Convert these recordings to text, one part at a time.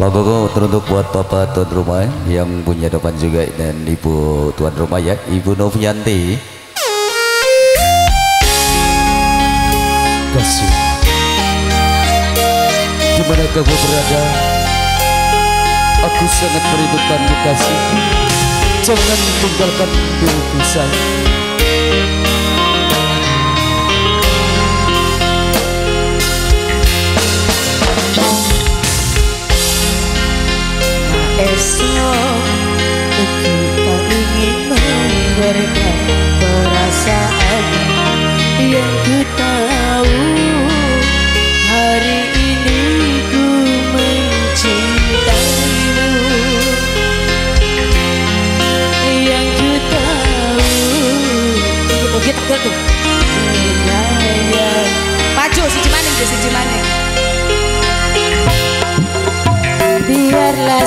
Logo teruntuk buat Bapak tuan rumah yang punya depan juga dan Ibu tuan rumah ya, Ibu Novianti. Kasih. Di mana kamu berada? Aku sangat merindukanmu kasih. Jangan tinggalkan diriku sayang. Esok Kita ingin memberikan perasaan Yang ku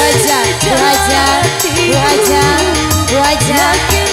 wajah, wajah, wajah, wajah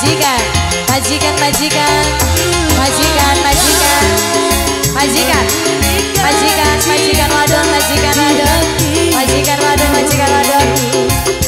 Majikan, majikan, majikan, majikan, majikan, majikan, majikan, majikan wadon, majikan wadon, majikan wadon, majikan wadon.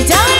down.